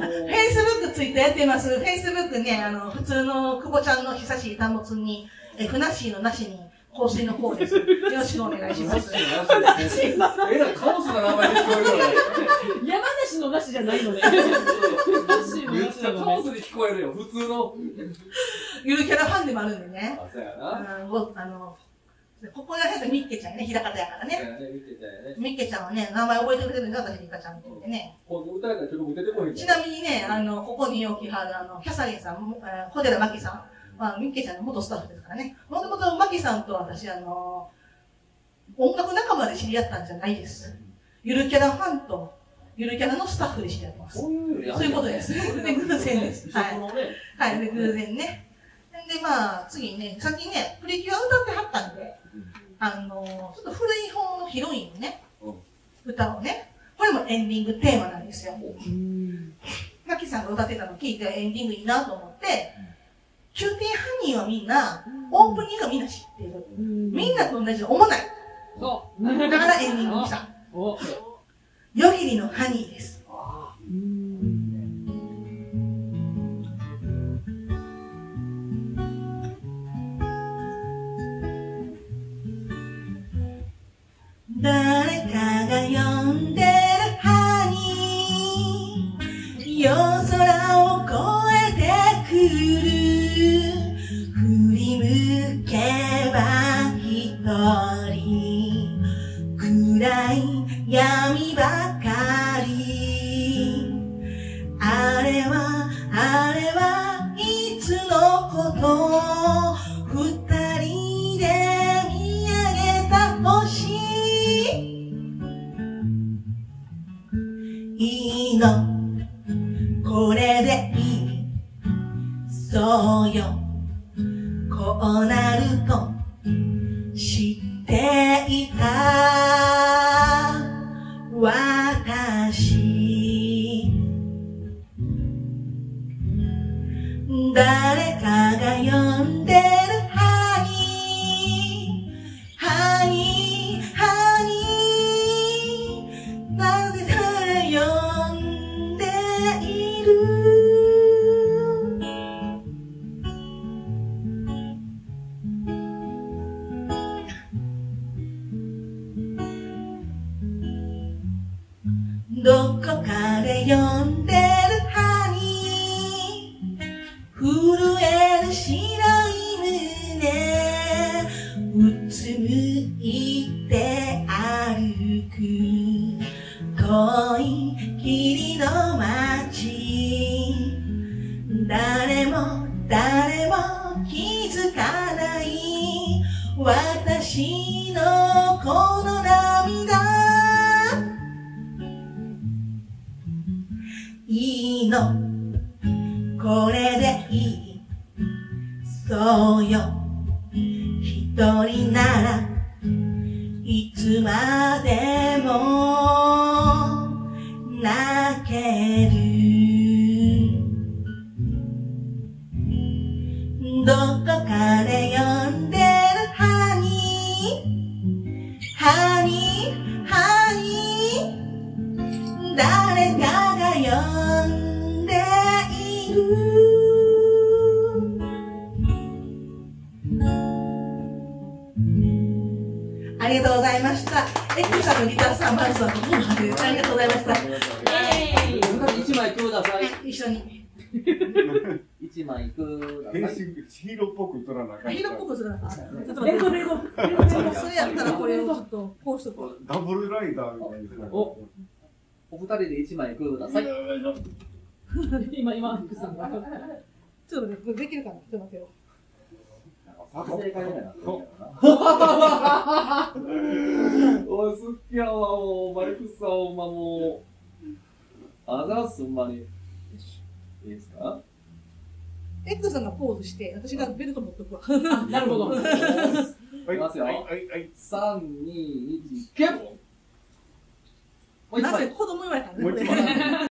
フェイスブックツイッターやってます。フェイスブックね、あの、普通の久保ちゃんの久しい端末に、え、ふなっしーのなしに、香水の方です。よろしくお願いします。えらいカオスな名前で聞こえるよね。山梨のなしじゃないのね。なしのめっなしちゃカオ。スに聞こえるよ。普通の。ゆるキャラファンでもあるんでね。あ、そうやあな。あのここら辺とミッケちゃんね、平方やからね。そうやね、見てたよね。ミッケちゃんはね、名前覚えてくれてるんです私、ミカちゃんって言ってね。ちなみにね、あの、ここに置きはる、あの、キャサリンさん、もえー小寺真紀さん、まあ、ミッケちゃんの元スタッフですからね。もともと真紀さんと私、あの、音楽仲間で知り合ったんじゃないです。ゆるキャラファンと、ゆるキャラのスタッフで知り合ってます。そういうそういうことです。で、偶然です。はい。のね。はい、で、偶然ね。で、まあ、次ね、さっきね、プリキュア歌ってはったんで、あの、ちょっと古い方のヒロインのね、うん歌をね、これもエンディングテーマなんですよ。うんマキさんが歌ってたの聞いてエンディングいいなと思って、キューティーハニーはみんな、オープニングはみんな知ってる。みんなと同じで思わない。そう。だからエンディングにした。お。夜霧のハニーで誰かが呼んでるハニー夜空を越えてくる。振り向けば一人暗い闇ばかり。あれはあれはいつのこと？の。これでいい。そうよ。こうなると知っていた。私。誰かが呼んでどこかで呼んでるハニー。震える白い胸。うつむいて歩く。遠い霧の街。誰も誰も気づかない。私のここれでいい。そうよ。一人ならいつまでも泣ける。どこかで呼んでるハニー。ハニーハニー。誰かが呼んでるありがとうございました。エックさんのギターさん、マルさん。ありがとうございました。はイェーイ一枚ください。い、一緒に。一枚くだ変さい。身ヒーローっぽく撮らなあかんヒーローっぽくするな。ちょっと待レって。ゴレゴ。レゴレゴ。それやったらこれをちょっと、こうしとこう。ダブルライダーみたいな。おお二人で一枚ください。今、今、福さんが。ちょっと待って、これできるかな？ちょっと待ってよ。正解みたいになってるからな。おい、好きやわ、もう、マリクさん、ほんまもう。あざっす、ほんまに。よしいいですか？エックさんがポーズして、私がベルト持っとくわ。あなるほど。はい、いきますよはい、はい、はい。3、2、1、キュッ。なぜ子供言われたんだもう一枚。